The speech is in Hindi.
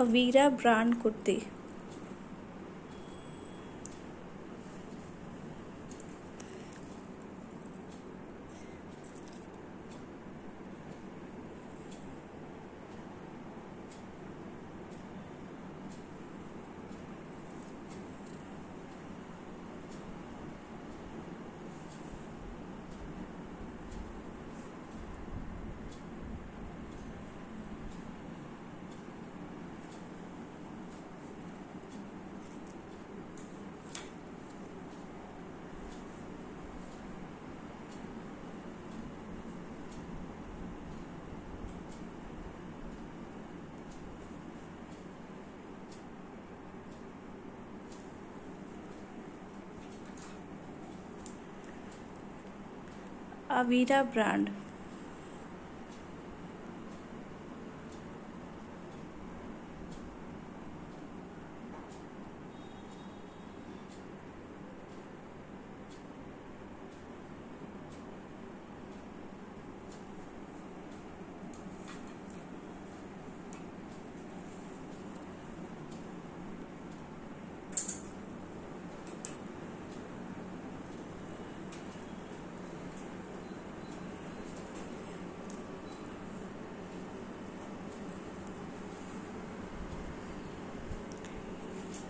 Avira brand kurti Avira brand.